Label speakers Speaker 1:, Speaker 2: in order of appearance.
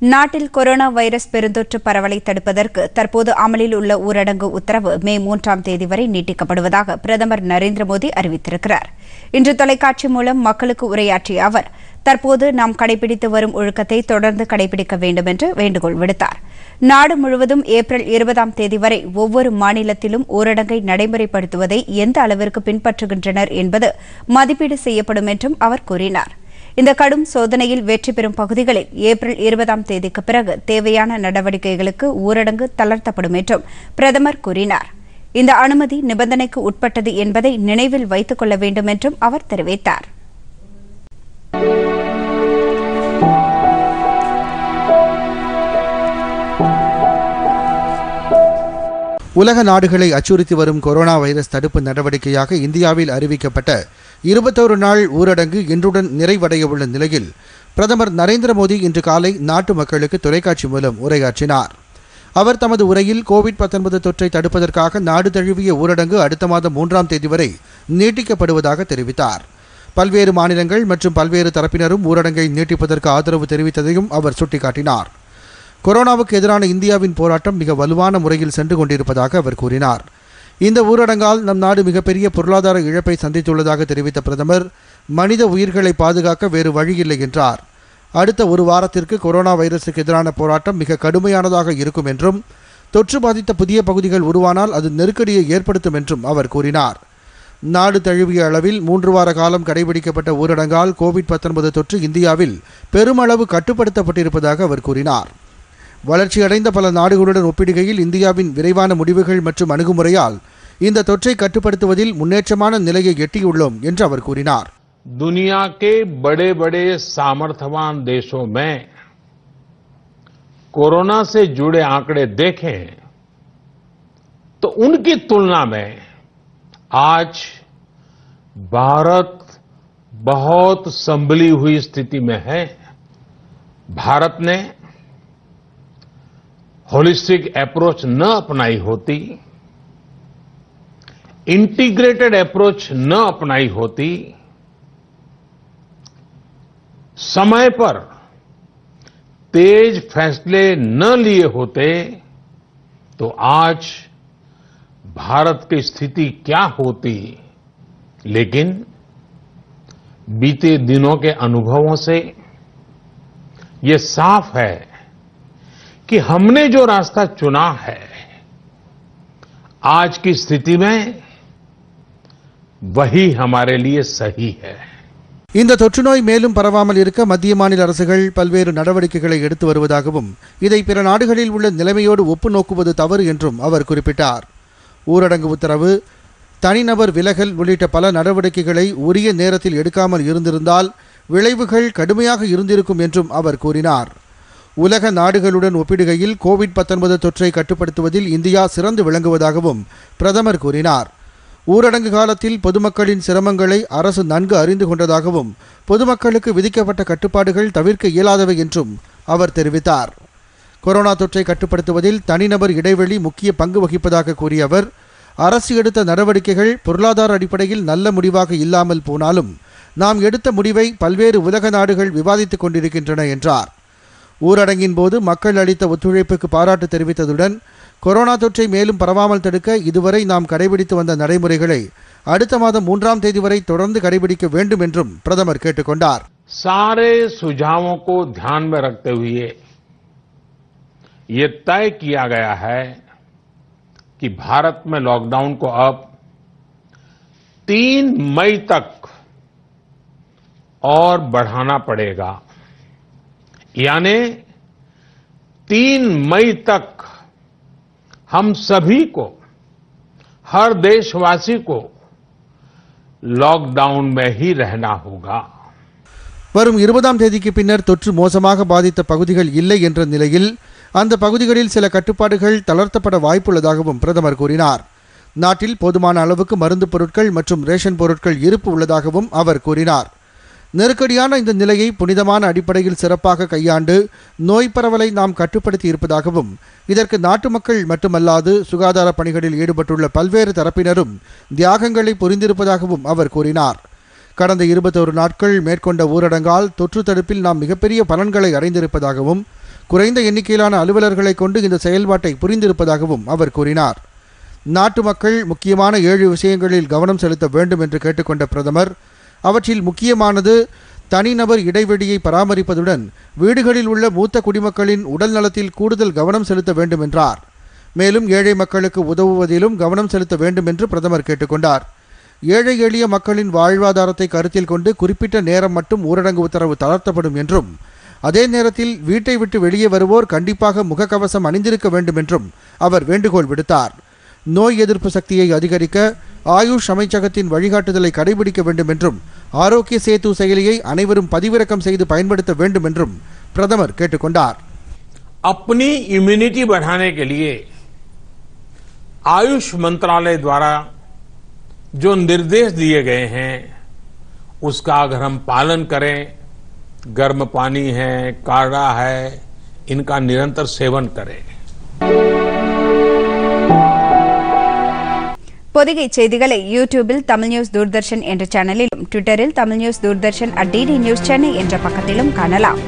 Speaker 1: நாட்டில் corona virus பெருந்தொற்று பரவலை தடுப்பதற்கு தற்போது அமலில் உள்ள ஊரடங்கு உத்தரவு மே மூன்றாம் தேதி வரை நீட்டிக்கப்படுவதாக பிரதமர் நரேந்திர மோடி அறிவித்திருக்கிறார். இன்று தொலைக்காட்சி மூலம் மக்களுக்கு உரையாற்றிய அவர் தற்போது நாம் கடைபிடித்து வரும் ஒழுக்கத்தை தொடர்ந்து கடைபிடிக்க வேண்டும் என்று வேண்டுகோள் விடுத்தார். நாடு முழுவதும் ஏப்ரல் இருபதாம் தேதி வரை ஒவ்வொரு மாநிலத்திலும் ஊரடங்கை நடைமுறைப்படுத்துவதை எந்த அளவிற்கு பின்பற்றுகின்றனர் என்பது மதிப்பீடு செய்யப்படும் என்றும் அவர் கூறினார். இந்த கடும் சோதனையில் வெற்றி பெறும் பகுதிகளில் ஏப்ரல் இருபதாம் தேதிக்கு பிறகு தேவையான நடவடிக்கைகளுக்கு ஊரடங்கு தளர்த்தப்படும் என்றும் பிரதமர் கூறினார். இந்த அனுமதி நிபந்தனைக்கு உட்பட்டது என்பதை நினைவில் வைத்துக் கொள்ள வேண்டும் என்றும் அவர் தெரிவித்தார்.
Speaker 2: உலக நாடுகளை அச்சுறுத்தி வரும் கொரோனா வைரஸ் தடுப்பு நடவடிக்கையாக இந்தியாவில் அறிவிக்கப்பட்ட இருபத்தோரு நாள் ஊரடங்கு இன்றுடன் நிறைவடையவுள்ள நிலையில் பிரதமர் நரேந்திர மோடி இன்று காலை நாட்டு மக்களுக்கு தொலைக்காட்சி மூலம் உரையாற்றினார். அவர் தமது உரையில் கோவிட் 19 தொற்றை தடுப்பதற்காக நாடு தழுவிய ஊரடங்கு அடுத்த மாதம் மூன்றாம் தேதி வரை நீட்டிக்கப்படுவதாக தெரிவித்தார். பல்வேறு மாநிலங்கள் மற்றும் பல்வேறு தரப்பினரும் ஊரடங்கை நீட்டிப்பதற்கு ஆதரவு தெரிவித்ததையும் அவர் சுட்டிக்காட்டினார். கொரோனாவுக்கு எதிரான இந்தியாவின் போராட்டம் மிக வலுவான முறையில் சென்று கொண்டிருப்பதாக அவர் கூறினார். இந்த ஊரடங்கால் நம் நாடு மிகப்பெரிய பொருளாதார இழப்பை சந்தித்துள்ளதாக தெரிவித்த பிரதமர் மனித உயிர்களை பாதுகாக்க வேறு வழியில்லை என்றார். அடுத்த ஒரு வாரத்திற்கு கொரோனா வைரஸுக்கு எதிரான போராட்டம் மிக கடுமையானதாக இருக்கும் என்றும் தொற்று பாதித்த புதிய பகுதிகள் உருவானால் அது நெருக்கடியை ஏற்படுத்தும் என்றும் அவர் கூறினார். நாடு தழுவிய அளவில் மூன்று வார காலம் கடைபிடிக்கப்பட்ட ஊரடங்கால் கோவிட் 19 தொற்று இந்தியாவில் பெருமளவு கட்டுப்படுத்தப்பட்டிருப்பதாக அவர் கூறினார். வளர்ச்சியடைந்த பல நாடுகளுடன் ஒப்பிடுகையில் இந்தியாவின் விரைவான முடிவுகள் மற்றும் அணுகுமுறையால் இந்த தொற்றை கட்டுப்படுத்துவதில் முன்னேற்றமான நிலையை எட்டியுள்ளோம் என்று அவர் கூறினார்
Speaker 3: दुनिया के बड़े बड़े सामर्थ्यवान देशों में कोरोना से जुड़े आंकड़े देखें तो उनकी तुलना में आज भारत बहुत संभली हुई स्थिति में है भारत ने होलिस्टिक अप्रोच न अपनाई होती इंटीग्रेटेड अप्रोच न अपनाई होती, समय पर तेज फैसले न लिए होते तो आज भारत की स्थिति क्या होती? लेकिन बीते दिनों के अनुभवों से ये साफ़ है कि हमने जो रास्ता चुना है आज की स्थिति में वही हमारे लिए सही है
Speaker 2: இந்த தொற்று நோய் மேலும் பரவாமல் இருக்க மத்திய மாநில அரசுகள் பல்வேறு நடவடிக்கைகளை எடுத்து வருவதாகவும் இதை பிற நாடுகளில் உள்ள நிலைமையோடு ஒப்பு நோக்குவது தவறு என்றும் அவர் குறிப்பிட்டார் ஊரடங்கு உத்தரவு தனிநபர் விலகல் உள்ளிட்ட பல நடவடிக்கைகளை உரிய நேரத்தில் எடுக்காமல் இருந்திருந்தால் விளைவுகள் கடுமையாக இருந்திருக்கும் என்றும் அவர் கூறினார் உலக நாடுகளுடன் ஒப்பிடுகையில் கோவிட் 19 தொற்றை கட்டுப்படுத்துவதில் இந்தியா சிறந்து விளங்குவதாகவும் பிரதமர் கூறினார். ஊரடங்கு காலத்தில் பொதுமக்களின் சிரமங்களை அரசு நன்கு அறிந்து கொண்டதாகவும் பொதுமக்களுக்கு விதிக்கப்பட்ட கட்டுப்பாடுகள் தவிர்க்க இயலாதவை என்றும் அவர் தெரிவித்தார். கொரோனா தொற்றை கட்டுப்படுத்துவதில் தனிநபர் இடைவெளி முக்கிய பங்கு வகிப்பதாக கூறிய அவர் அரசு எடுத்த நடவடிக்கைகள் பொருளாதார அடிப்படையில் நல்ல முடிவாக இல்லாமல் போனாலும் நாம் எடுத்த முடிவை பல்வேறு உலக நாடுகள் விவாதித்துக் கொண்டிருக்கின்றன என்றார். ஊரடங்கின் போது மக்கள் அளித்த ஒத்துழைப்புக்கு பாராட்டு தெரிவித்ததுடன் கொரோனா தொற்றை மேலும் பரவாமல் தடுக்க இதுவரை நாம் கடைபிடித்து வந்த நடைமுறைகளை அடுத்த மாதம் மூன்றாம் தேதி வரை தொடர்ந்து கடைபிடிக்க வேண்டும் என்றும் பிரதமர் கேட்டுக்கொண்டார்
Speaker 3: सारे सुझावों को ध्यान में रखते हुए ये तय किया गया है कि भारत में लॉकडाउन को अब तीन मई तक और बढ़ाना पड़ेगा यानी तीन मई तक हम सभी को हर देशवासी को लॉकडाउन में ही रहना होगा
Speaker 2: வரும் இருபதாம் தேதிக்கு பின்னர் தொற்று மோசமாக பாதித்த பகுதிகள் இல்லை என்ற நிலையில் அந்த பகுதிகளில் சில கட்டுப்பாடுகள் தளர்த்தப்பட வாய்ப்புள்ளதாகவும் பிரதமர் கூறினார் நாட்டில் போதுமான அளவுக்கு மருந்து பொருட்கள் மற்றும் ரேஷன் பொருட்கள் இருப்பு உள்ளதாகவும் அவர் கூறினார் நெருக்கடியான இந்த நிலையை புனிதமான அடிப்படையில் சிறப்பாக கையாண்டு நோய் பரவலை நாம் கட்டுப்படுத்தி இருப்பதாகவும் இதற்கு நாட்டு மக்கள் மட்டுமல்லாது சுகாதார பணிகளில் ஈடுபட்டுள்ள பல்வேறு தரப்பினரும் தியாகங்களை புரிந்திருப்பதாகவும் அவர் கூறினார். கடந்த இருபத்தோரு நாட்கள் மேற்கொண்ட ஊரடங்கால் தொற்று தடுப்பில் நாம் மிகப்பெரிய பலன்களை அடைந்திருப்பதாகவும் குறைந்த எண்ணிக்கையிலான அலுவலர்களை கொண்டு இந்த செயல்பாட்டை புரிந்திருப்பதாகவும் அவர் கூறினார். நாட்டு மக்கள் முக்கியமான ஏழு விஷயங்களில் கவனம் செலுத்த வேண்டும் என்று கேட்டுக்கொண்ட பிரதமர் அவற்றில் முக்கியமானது தனிநபர் இடைவெளியை பராமரிப்பதுடன் வீடுகளில் உள்ள மூத்த குடிமக்களின் உடல் நலத்தில் கூடுதல் கவனம் செலுத்த வேண்டும் என்றார் மேலும் ஏழை மக்களுக்கு உதவுவதிலும் கவனம் செலுத்த வேண்டும் என்று பிரதமர் கேட்டுக்கொண்டார். ஏழை எளிய மக்களின் வாழ்வாதாரத்தை கருத்தில் கொண்டு குறிப்பிட்ட நேரம் மட்டும் ஊரடங்கு உத்தரவு தளர்த்தப்படும் என்றும் அதே நேரத்தில் வீட்டை விட்டு வெளியே வருவோர் கண்டிப்பாக முகக்கவசம் அணிந்திருக்க வேண்டும் என்றும் அவர் வேண்டுகோள் விடுத்தார். நோய் எதிர்ப்பு சக்தியை அதிகரிக்க ஆயுஷ் அமைச்சகத்தின் வழிகாட்டுதலை கடைபிடிக்க வேண்டும் என்றும் ஆரோக்கிய சேது செயலியை அனைவரும் பதிவிறக்கம் செய்து பயன்படுத்த வேண்டும் என்றும் பிரதமர் கேட்டுக்கொண்டார்
Speaker 3: अपनी इम्यूनिटी बढ़ाने के लिए आयुष मंत्रालय द्वारा जो निर्देश दिए गए हैं उसका अगर हम पालन करें गर्म पानी है काढ़ा है इनका निरंतर सेवन करें
Speaker 1: பொதிகை செய்திகளை யூடியூபில் தமிழ் நியூஸ் தூர்தர்ஷன் என்ற சேனலிலும் ட்விட்டரில் Tamil news Doordarshan at DD news Chennai என்ற பக்கத்திலும் காணலாம்.